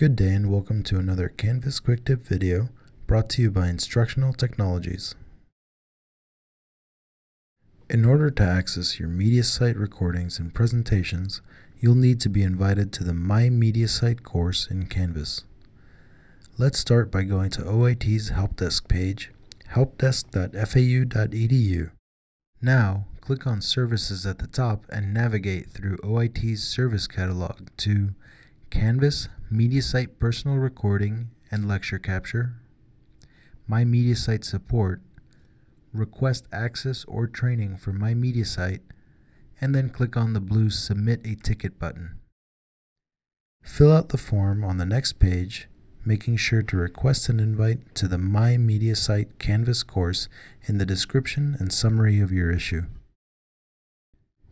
Good day and welcome to another Canvas Quick Tip video brought to you by Instructional Technologies. In order to access your MediaSite recordings and presentations, you'll need to be invited to the My MediaSite course in Canvas. Let's start by going to OIT's Help Desk page, helpdesk.fau.edu. Now, click on Services at the top and navigate through OIT's service catalog to Canvas MediaSite Personal Recording and Lecture Capture, My MediaSite Support, Request Access or Training for My MediaSite, and then click on the blue Submit a Ticket button. Fill out the form on the next page, making sure to request an invite to the My MediaSite Canvas course in the description and summary of your issue.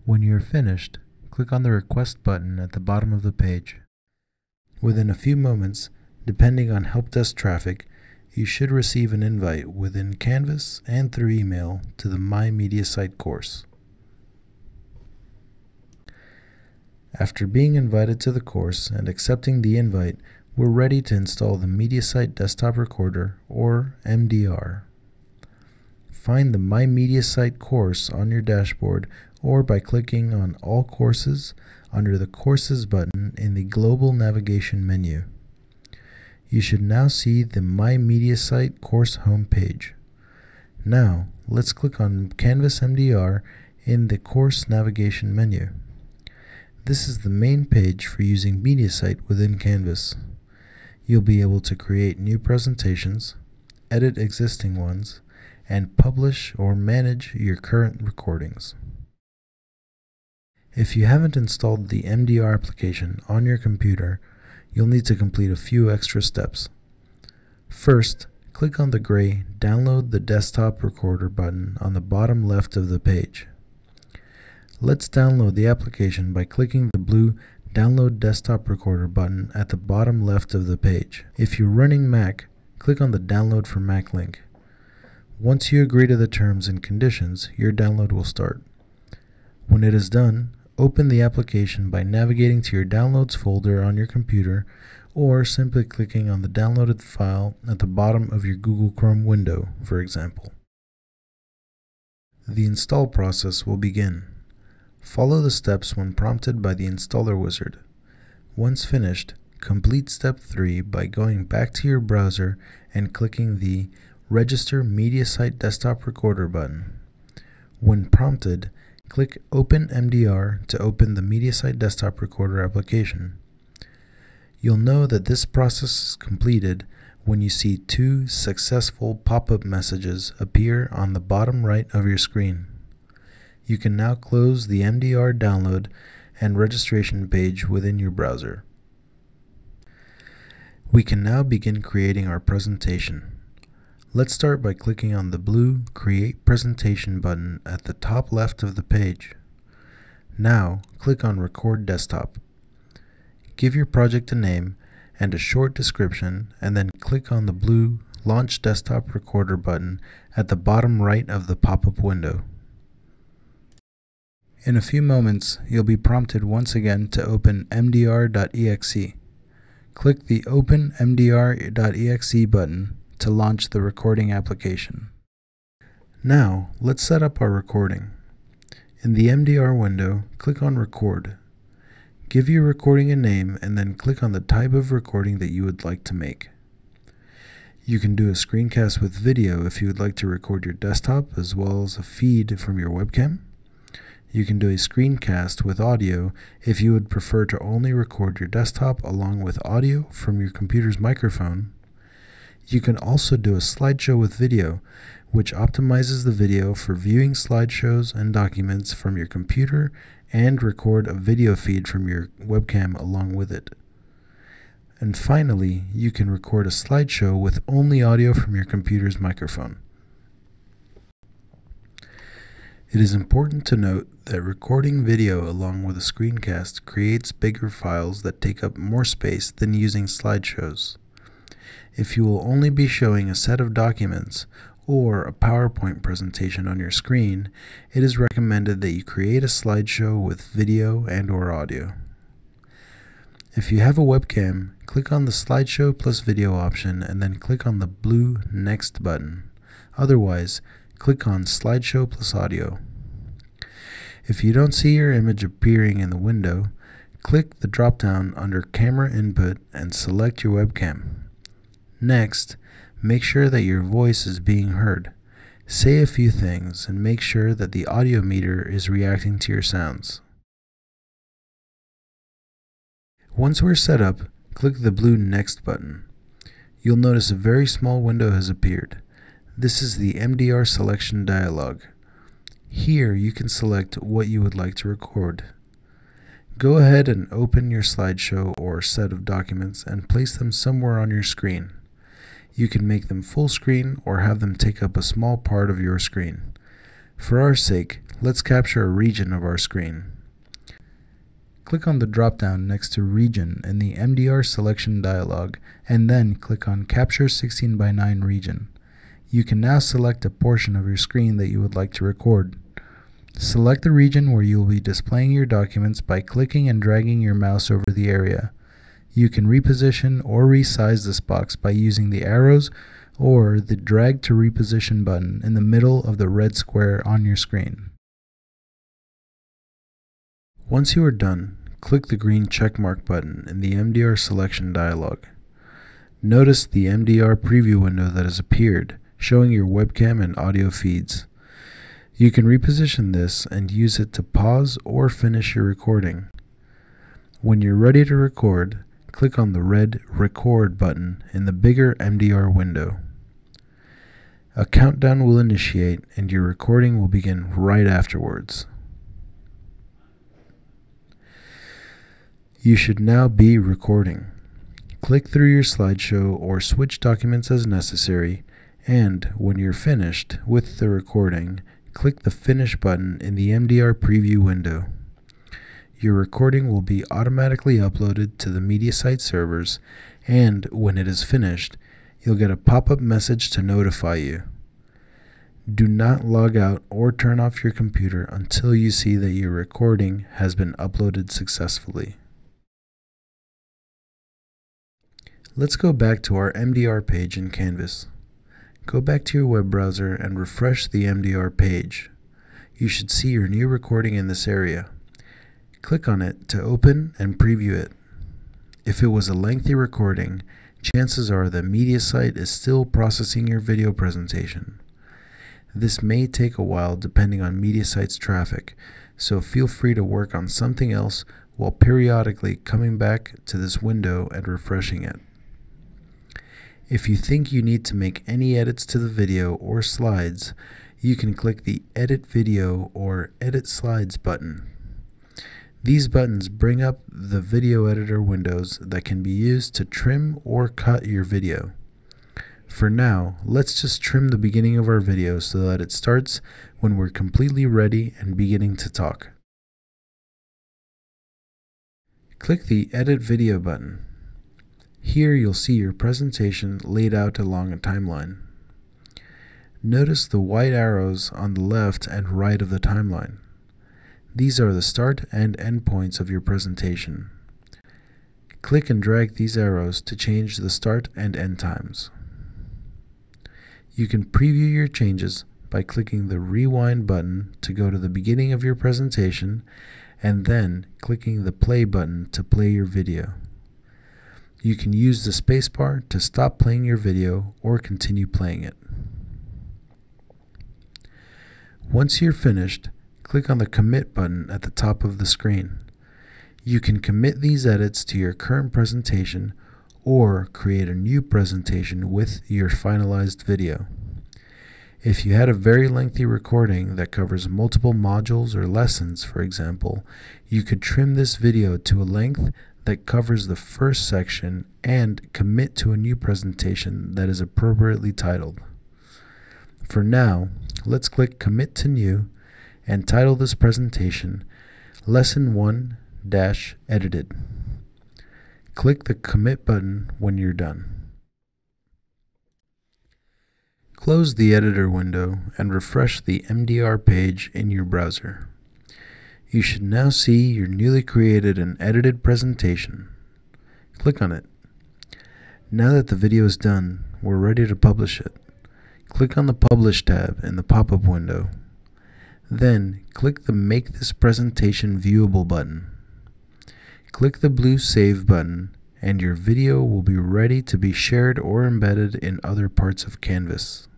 When you're finished, click on the Request button at the bottom of the page. Within a few moments, depending on help desk traffic, you should receive an invite within Canvas and through email to the My MediaSite course. After being invited to the course and accepting the invite, we're ready to install the MediaSite Desktop Recorder, or MDR. Find the My MediaSite course on your dashboard or by clicking on All Courses under the Courses button in the Global Navigation menu. You should now see the My MediaSite course homepage. Now, let's click on Canvas MDR in the Course Navigation menu. This is the main page for using MediaSite within Canvas. You'll be able to create new presentations, edit existing ones, and publish or manage your current recordings. If you haven't installed the MDR application on your computer, you'll need to complete a few extra steps. First, click on the gray Download the Desktop Recorder button on the bottom left of the page. Let's download the application by clicking the blue Download Desktop Recorder button at the bottom left of the page. If you're running Mac, click on the Download for Mac link. Once you agree to the terms and conditions, your download will start. When it is done, Open the application by navigating to your Downloads folder on your computer or simply clicking on the downloaded file at the bottom of your Google Chrome window, for example. The install process will begin. Follow the steps when prompted by the installer wizard. Once finished, complete step 3 by going back to your browser and clicking the Register MediaSite Desktop Recorder button. When prompted, Click Open MDR to open the MediaSite Desktop Recorder application. You'll know that this process is completed when you see two successful pop-up messages appear on the bottom right of your screen. You can now close the MDR download and registration page within your browser. We can now begin creating our presentation. Let's start by clicking on the blue Create Presentation button at the top left of the page. Now, click on Record Desktop. Give your project a name and a short description and then click on the blue Launch Desktop Recorder button at the bottom right of the pop-up window. In a few moments, you'll be prompted once again to open mdr.exe. Click the Open mdr.exe button to launch the recording application. Now, let's set up our recording. In the MDR window, click on Record. Give your recording a name and then click on the type of recording that you would like to make. You can do a screencast with video if you would like to record your desktop as well as a feed from your webcam. You can do a screencast with audio if you would prefer to only record your desktop along with audio from your computer's microphone you can also do a slideshow with video, which optimizes the video for viewing slideshows and documents from your computer and record a video feed from your webcam along with it. And finally, you can record a slideshow with only audio from your computer's microphone. It is important to note that recording video along with a screencast creates bigger files that take up more space than using slideshows. If you will only be showing a set of documents or a PowerPoint presentation on your screen, it is recommended that you create a slideshow with video and or audio. If you have a webcam, click on the slideshow plus video option and then click on the blue next button. Otherwise, click on slideshow plus audio. If you don't see your image appearing in the window, click the drop down under camera input and select your webcam. Next, make sure that your voice is being heard. Say a few things and make sure that the audio meter is reacting to your sounds. Once we're set up, click the blue Next button. You'll notice a very small window has appeared. This is the MDR selection dialog. Here you can select what you would like to record. Go ahead and open your slideshow or set of documents and place them somewhere on your screen. You can make them full screen or have them take up a small part of your screen. For our sake, let's capture a region of our screen. Click on the drop-down next to Region in the MDR selection dialog, and then click on Capture 16 by 9 region. You can now select a portion of your screen that you would like to record. Select the region where you will be displaying your documents by clicking and dragging your mouse over the area. You can reposition or resize this box by using the arrows or the drag to reposition button in the middle of the red square on your screen. Once you are done, click the green checkmark button in the MDR selection dialog. Notice the MDR preview window that has appeared, showing your webcam and audio feeds. You can reposition this and use it to pause or finish your recording. When you're ready to record, click on the red Record button in the bigger MDR window. A countdown will initiate and your recording will begin right afterwards. You should now be recording. Click through your slideshow or switch documents as necessary, and when you're finished with the recording, click the Finish button in the MDR preview window. Your recording will be automatically uploaded to the MediaSite servers, and when it is finished, you'll get a pop up message to notify you. Do not log out or turn off your computer until you see that your recording has been uploaded successfully. Let's go back to our MDR page in Canvas. Go back to your web browser and refresh the MDR page. You should see your new recording in this area. Click on it to open and preview it. If it was a lengthy recording, chances are that MediaSite is still processing your video presentation. This may take a while depending on MediaSite's traffic, so feel free to work on something else while periodically coming back to this window and refreshing it. If you think you need to make any edits to the video or slides, you can click the Edit Video or Edit Slides button. These buttons bring up the video editor windows that can be used to trim or cut your video. For now, let's just trim the beginning of our video so that it starts when we're completely ready and beginning to talk. Click the Edit Video button. Here you'll see your presentation laid out along a timeline. Notice the white arrows on the left and right of the timeline. These are the start and end points of your presentation. Click and drag these arrows to change the start and end times. You can preview your changes by clicking the rewind button to go to the beginning of your presentation and then clicking the play button to play your video. You can use the spacebar to stop playing your video or continue playing it. Once you're finished, click on the Commit button at the top of the screen. You can commit these edits to your current presentation or create a new presentation with your finalized video. If you had a very lengthy recording that covers multiple modules or lessons, for example, you could trim this video to a length that covers the first section and commit to a new presentation that is appropriately titled. For now, let's click Commit to New and title this presentation Lesson 1 Edited. Click the Commit button when you're done. Close the editor window and refresh the MDR page in your browser. You should now see your newly created and edited presentation. Click on it. Now that the video is done, we're ready to publish it. Click on the Publish tab in the pop-up window. Then, click the Make this presentation viewable button. Click the blue Save button and your video will be ready to be shared or embedded in other parts of Canvas.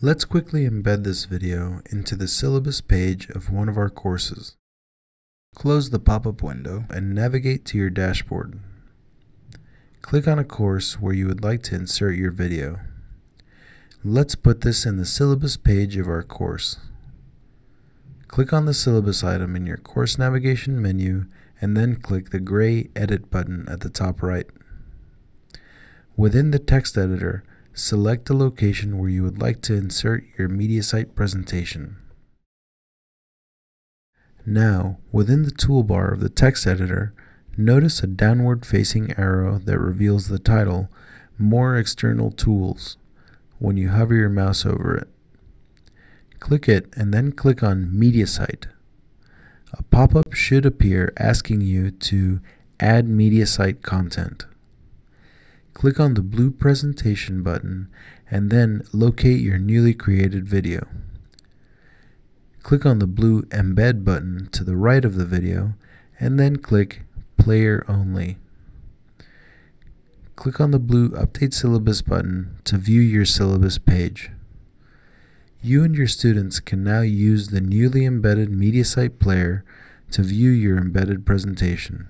Let's quickly embed this video into the syllabus page of one of our courses. Close the pop-up window and navigate to your dashboard. Click on a course where you would like to insert your video. Let's put this in the syllabus page of our course. Click on the syllabus item in your course navigation menu and then click the gray Edit button at the top right. Within the text editor, select the location where you would like to insert your MediaSite presentation. Now, within the toolbar of the text editor, notice a downward facing arrow that reveals the title, More External Tools, when you hover your mouse over it. Click it and then click on MediaSite. A pop-up should appear asking you to add MediaSite content. Click on the blue presentation button and then locate your newly created video. Click on the blue embed button to the right of the video and then click player only. Click on the blue update syllabus button to view your syllabus page. You and your students can now use the newly embedded MediaSite player to view your embedded presentation.